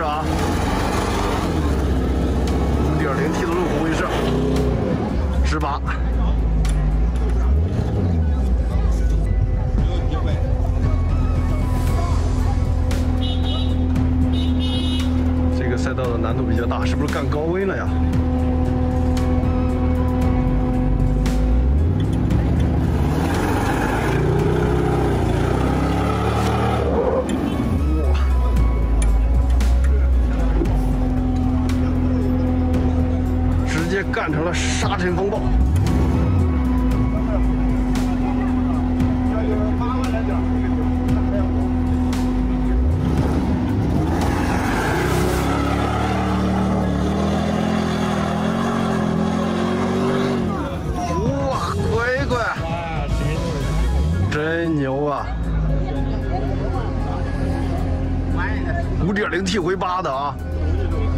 是啊，五点零 T 的路虎卫士，十八。这个赛道的难度比较大，是不是干高危了呀？沙尘风暴。哇，乖乖，真牛啊！五点零 T 回八的啊，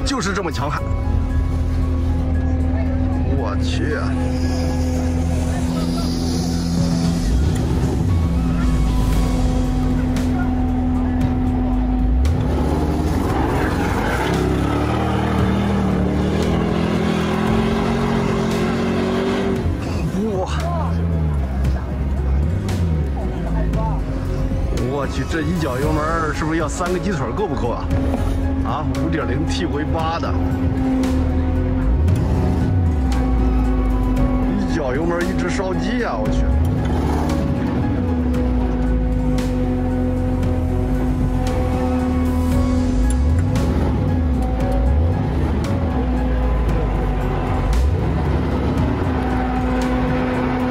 就是这么强悍。我去！哇！我去，这一脚油门是不是要三个鸡腿够不够啊？啊，五点零 T 回八的。脚油门一直烧鸡呀、我去！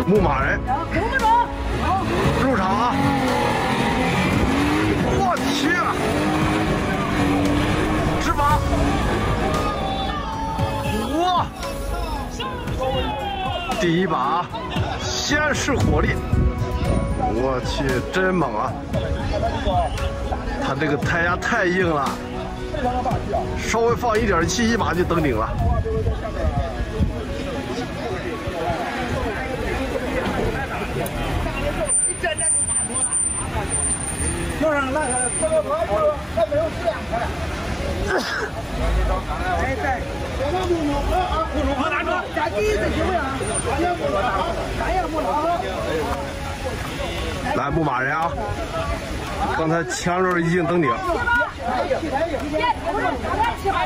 牧马人第一把，先是火力，我去，真猛啊！他这个胎压太硬了，稍微放一点气，一把就登顶了。要让那个这个河就还没有四两块。来，牧马人啊！刚才前轮已经登顶，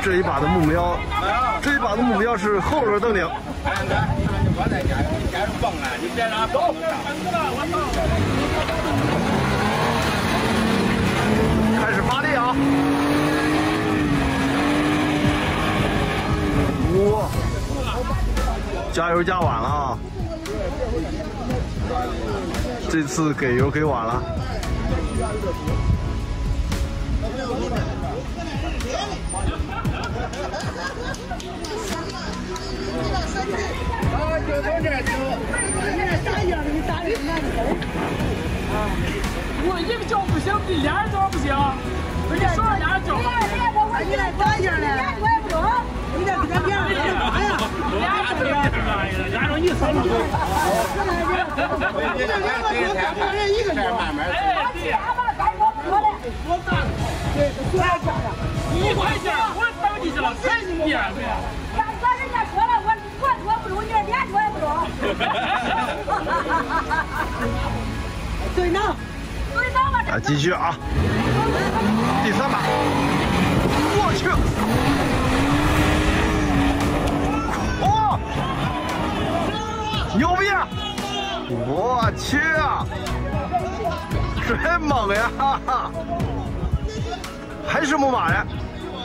这一把的目标，这一把的目标是后轮登顶。开始发力啊！哇！加油加晚了啊！这次给油给晚了。啊，就从这儿走。你打样的，你打的难走。我一个脚不行，你俩脚不行，你手俩脚。你来打样的，然后你走。你这两个脚干别人一个脚。慢慢走。哎，对呀，我咋？对，就来这样。一块钱，我当你去了，才你第二个。咱说人家说了，我我说不中，你连说也不中。对呢。对呢嘛，来，继续啊！第三把，我去！猛呀！哈哈，还是牧马人，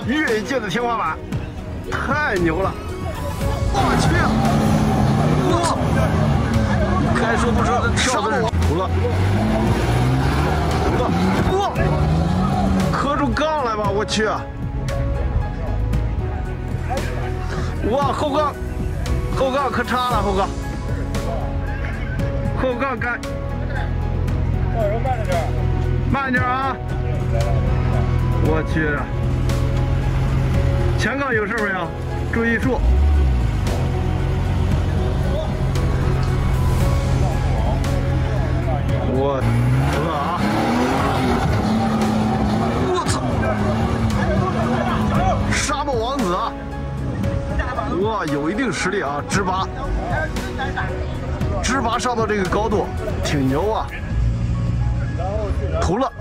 越野界的天花板，太牛了！我去！哇！该说不说的跳的服了。哇！磕出杠来吧！我去！哇，后杠，后杠可差了，后杠，后杠干，慢点啊！我去，前杠有事没有？注意住。我饿啊！我操！沙漠王子，哇，有一定实力啊！直拔，直拔上到这个高度，挺牛啊！涂了。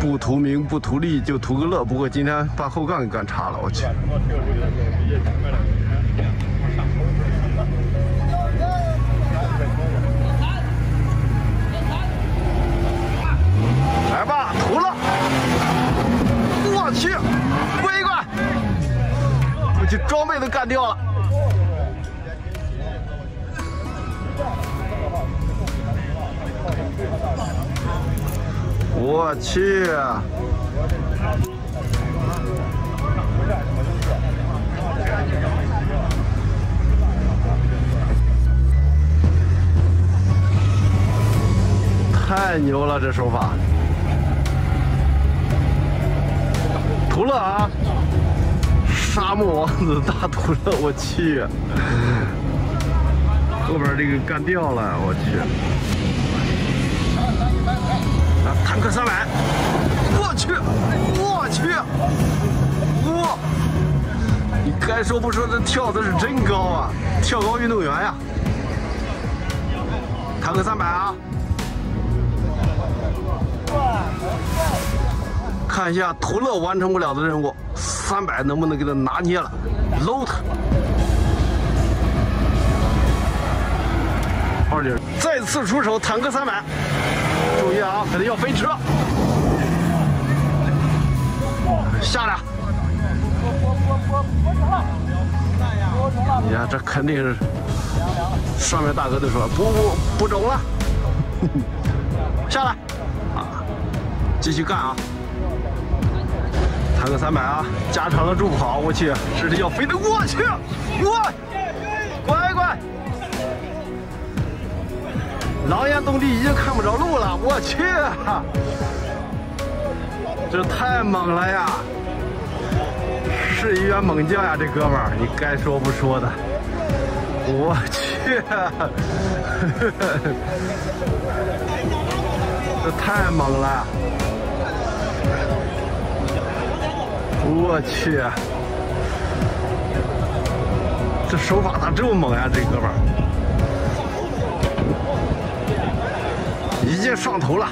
不图名不图利，就图个乐。不过今天把后杠给干岔了，我去。来吧，图了！我去，乖乖，我去，装备都干掉了。我去！太牛了，这手法！图乐啊，沙漠王子大图乐，我去！后边这个干掉了，我去！坦克三百，我去，我去，哇！你该说不说，这跳的是真高啊，跳高运动员呀！坦克三百啊！看一下图乐完成不了的任务，三百能不能给他拿捏了？搂他！二弟再次出手，坦克三百，注意啊，肯定要飞车，下来！你看这肯定是，上面大哥都说不不不中了，下来，啊，继续干啊！坦克三百啊，加长的助跑，我去，这是要飞的，我去，我，乖乖。狼烟动地已经看不着路了，我去，这太猛了呀！是一员猛将呀，这哥们儿，你该说不说的，我去，这太猛了，我去，这手法咋这么猛呀，这哥们儿！已经上头了，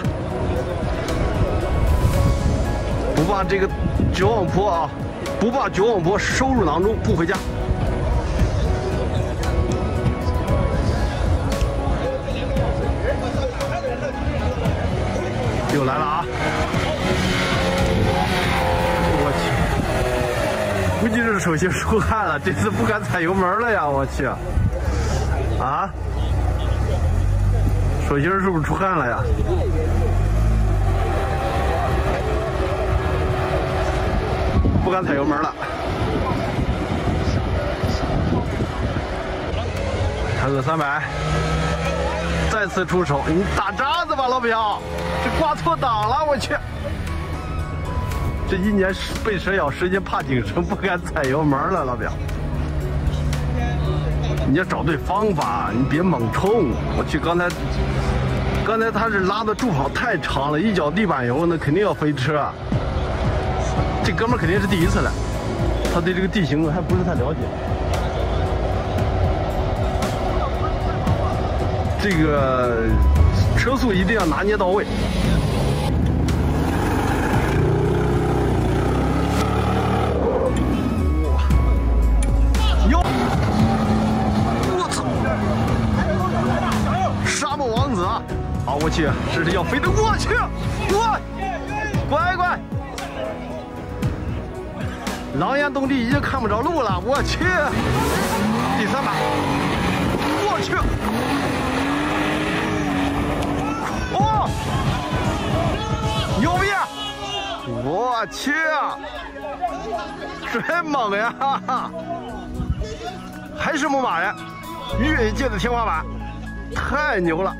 不把这个绝望坡啊，不把绝望坡收入囊中，不回家。又来了啊！我去，估计是手心出汗了，这次不敢踩油门了呀！我去，啊！手心是不是出汗了呀？不敢踩油门了。坦克三百再次出手，你打渣子吧，老表，这挂错档了，我去！这一年被蛇咬，十年怕井绳，不敢踩油门了，老表。你要找对方法，你别猛冲。我去，刚才，刚才他是拉的助跑太长了，一脚地板油，那肯定要飞车。啊这哥们肯定是第一次来，他对这个地形还不是太了解。这个车速一定要拿捏到位。我去，这是要飞的，我去，我，乖乖，狼烟动地已经看不着路了，我去，第三把，我去，哦，牛逼，我去，真猛呀，哈哈，还是牧马人，越野界的天花板，太牛了。